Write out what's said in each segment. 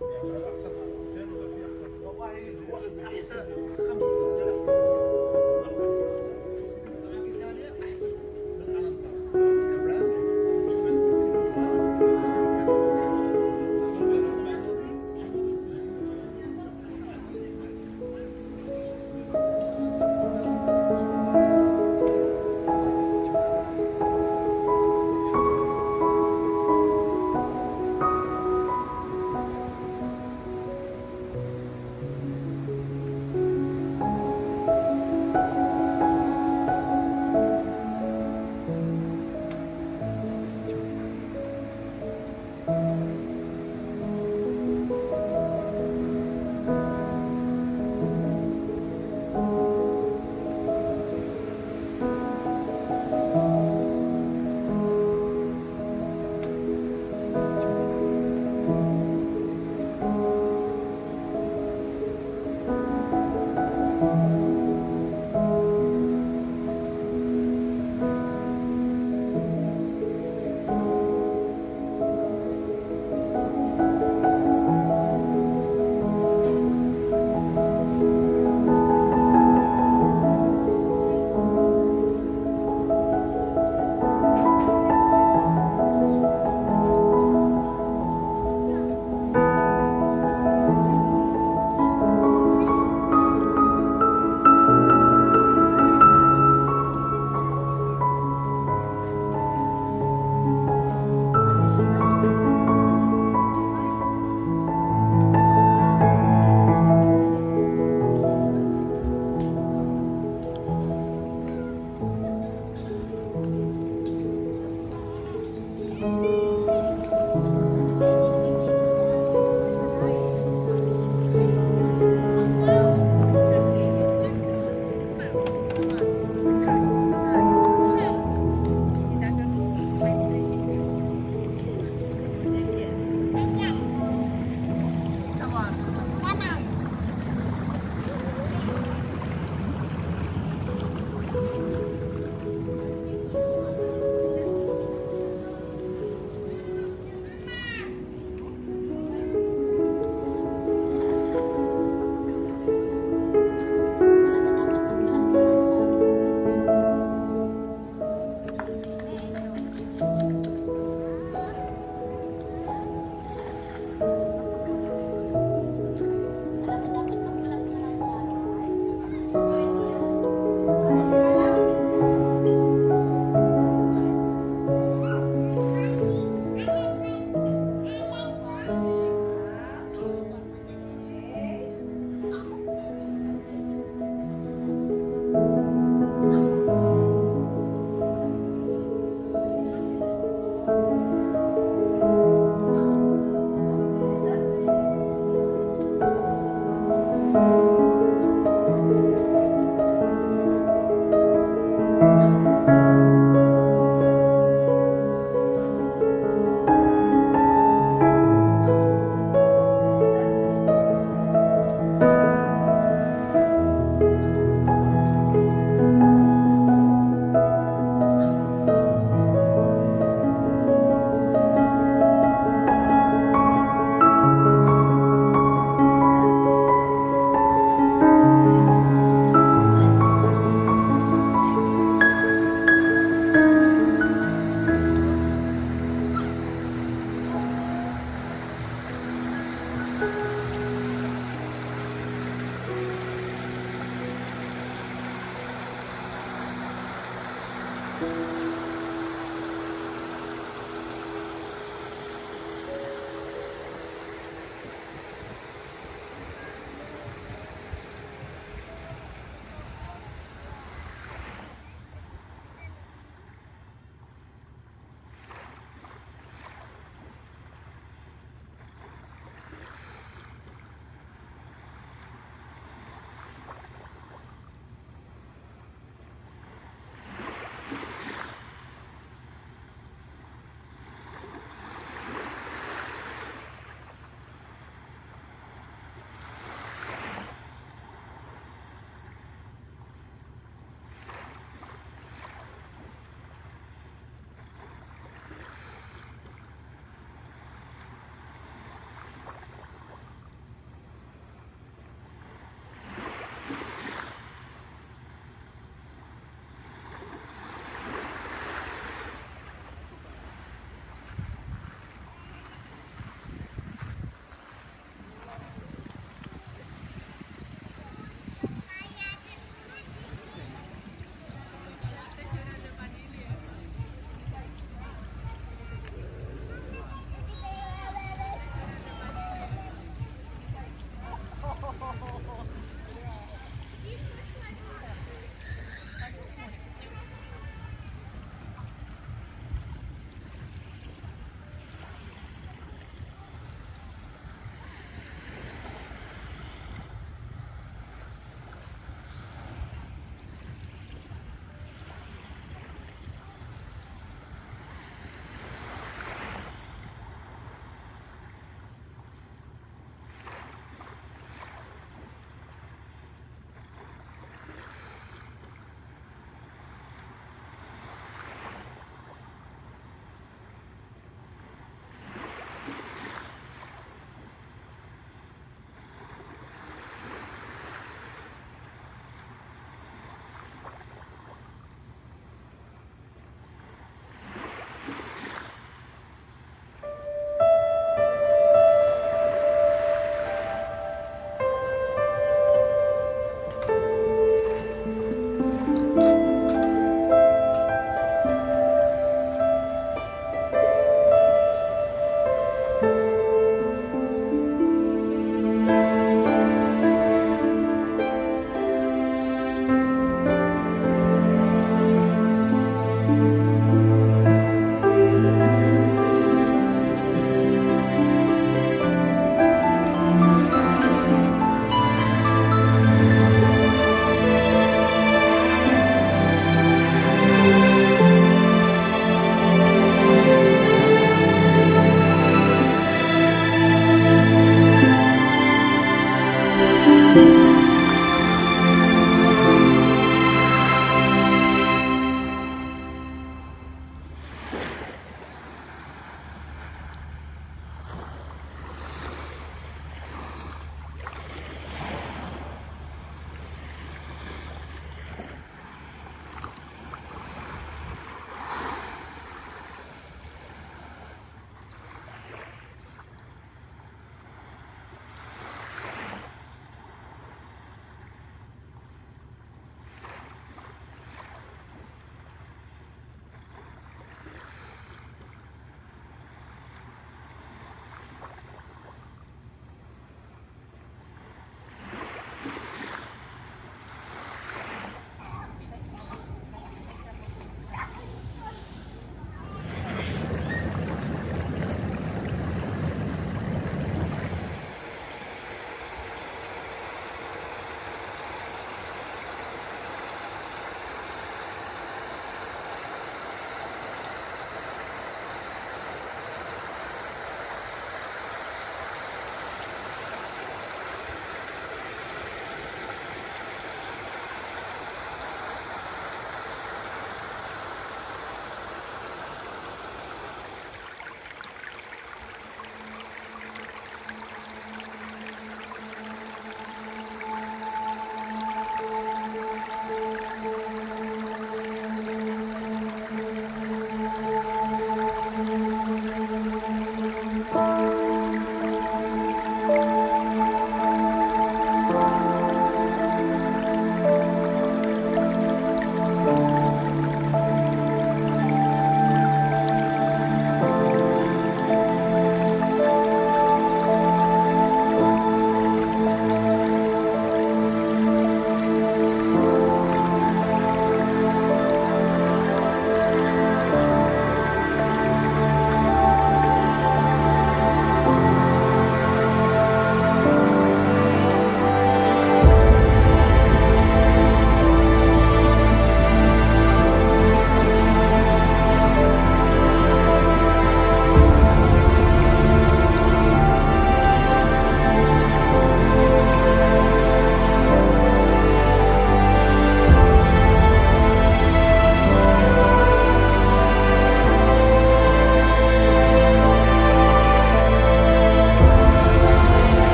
يعني احسن والله هو من احسن خمس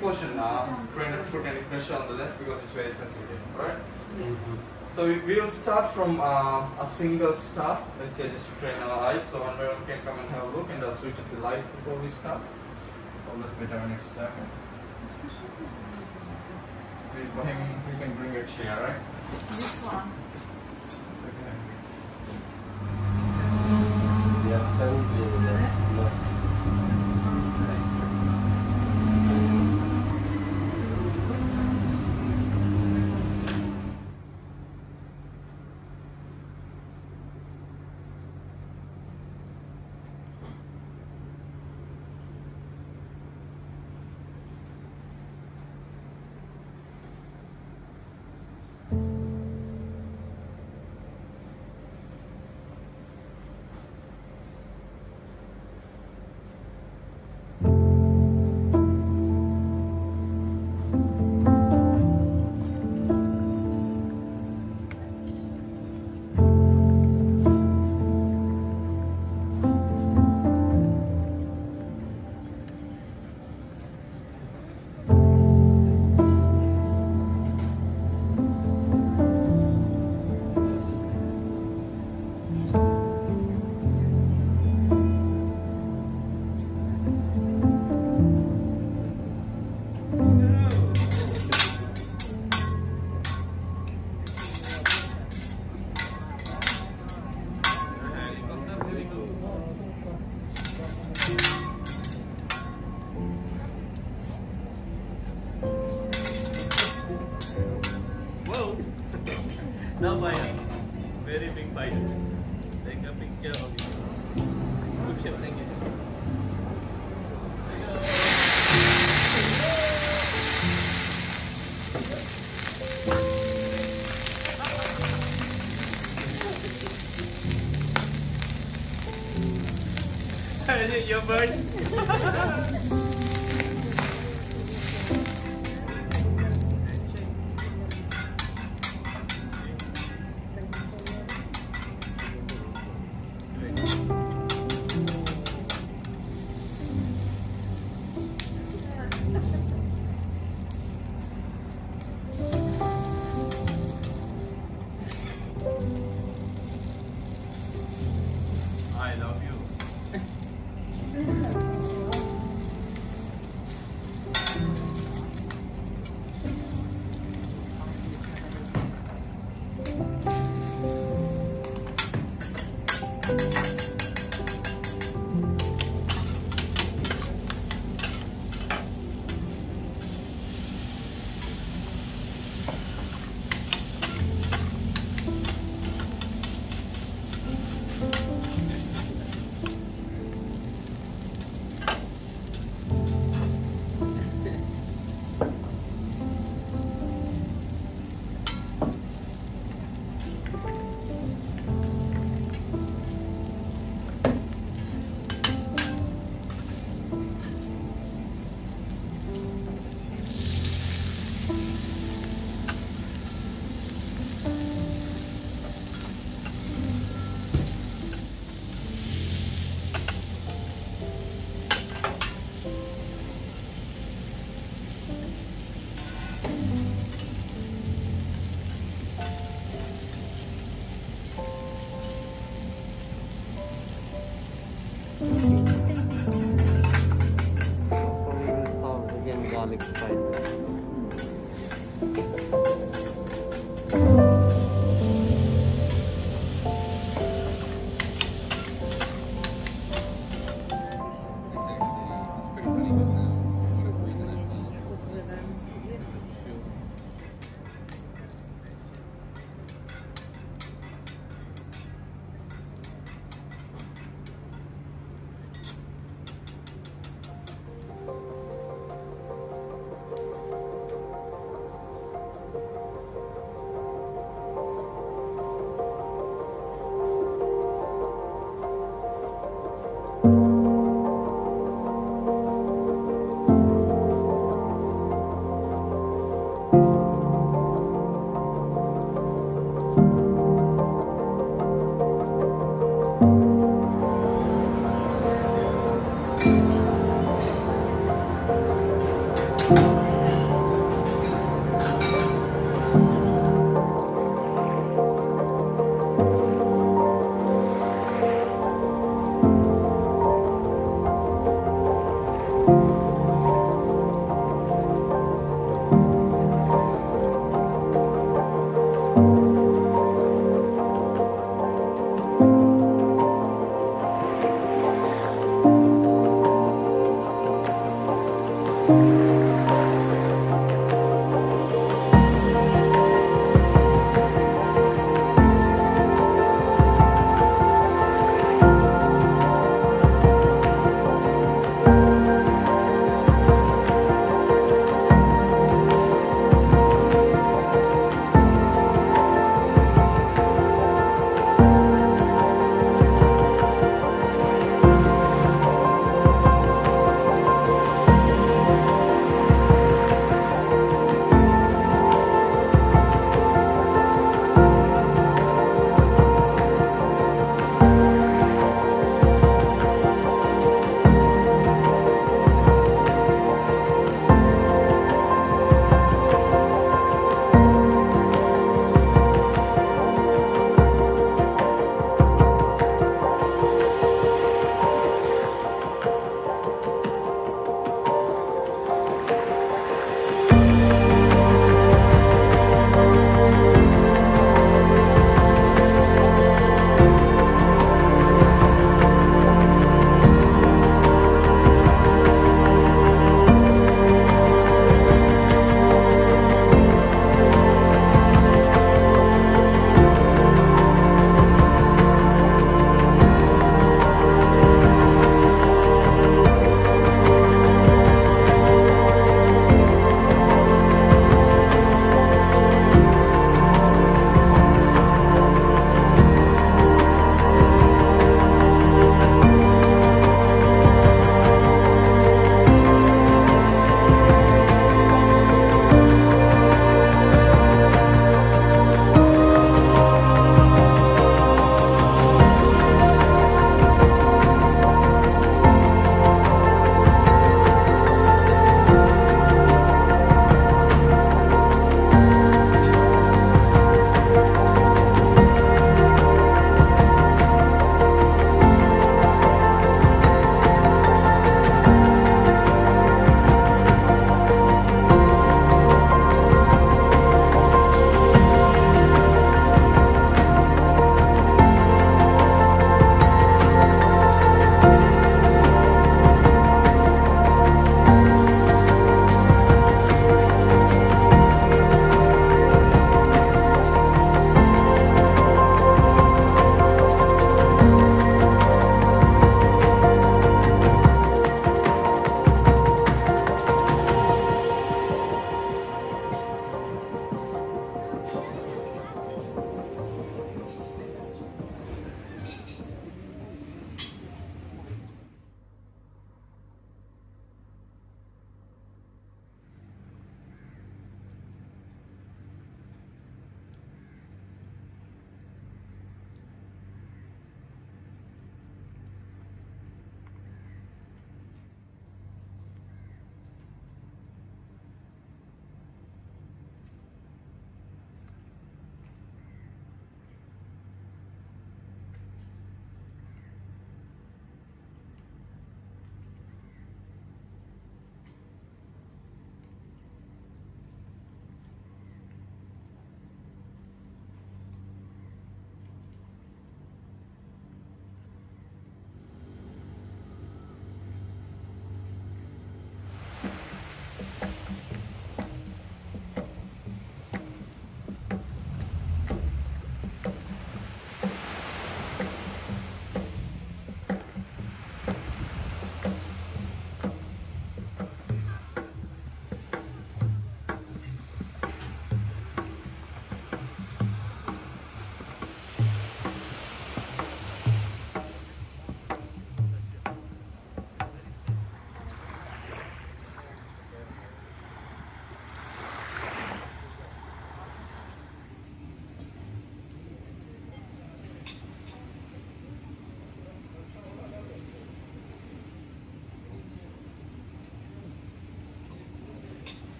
quick question now. Trying to put any pressure on the left because it's very sensitive, alright? Yes. So we, will start from uh, a single star. Let's say just to train our eyes. So everyone can come and have a look and I'll switch off the lights before we start. Always better next time. For him, we can bring a chair, right? This one. Bye.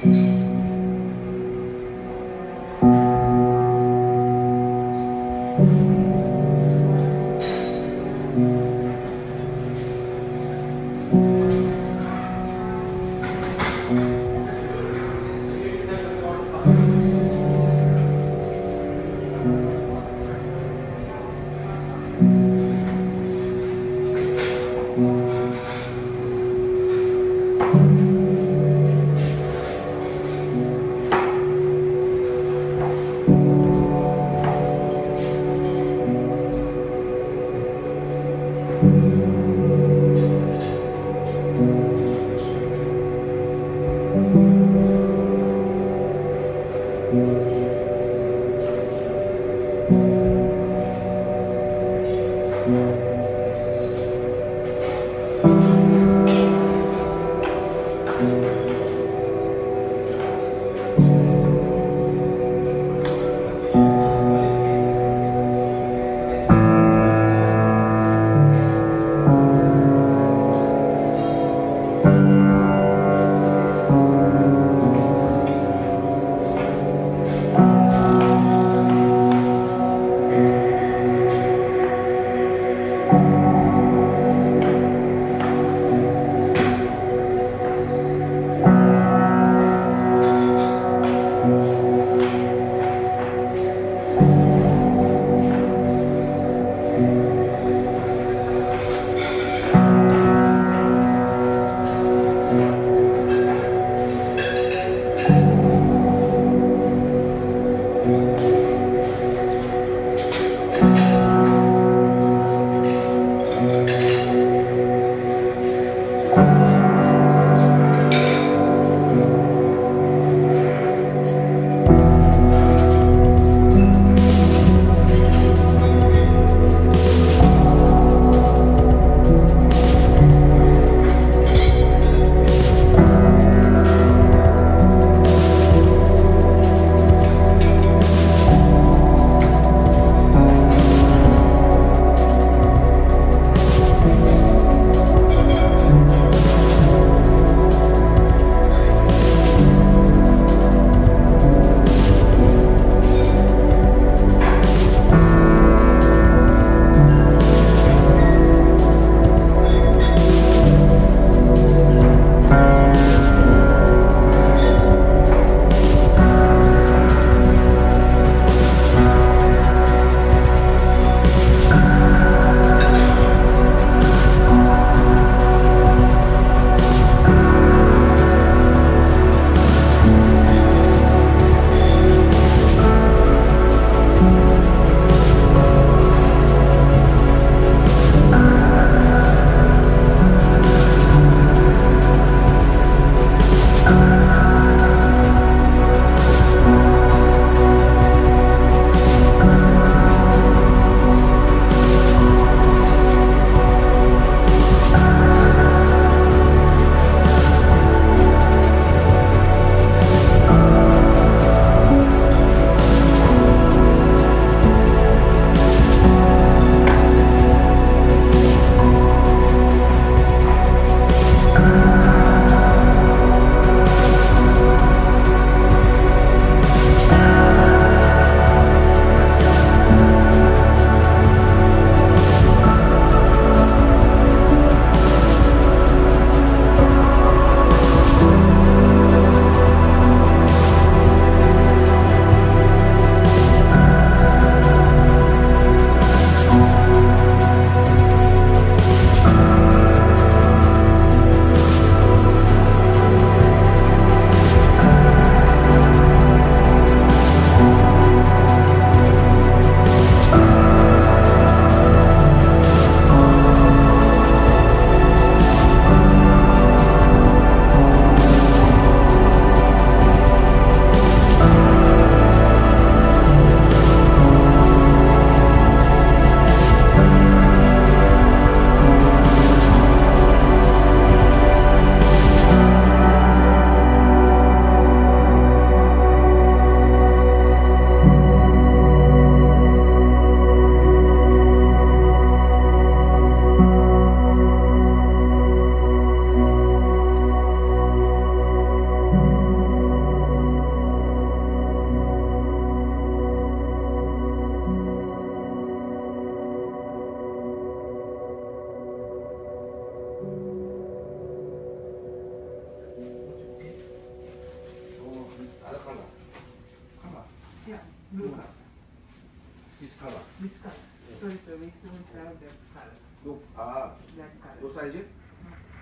Thank mm -hmm. you. yeah, blue color. This color. This color. So it's a we don't have that color. Look, ah. That color. What size?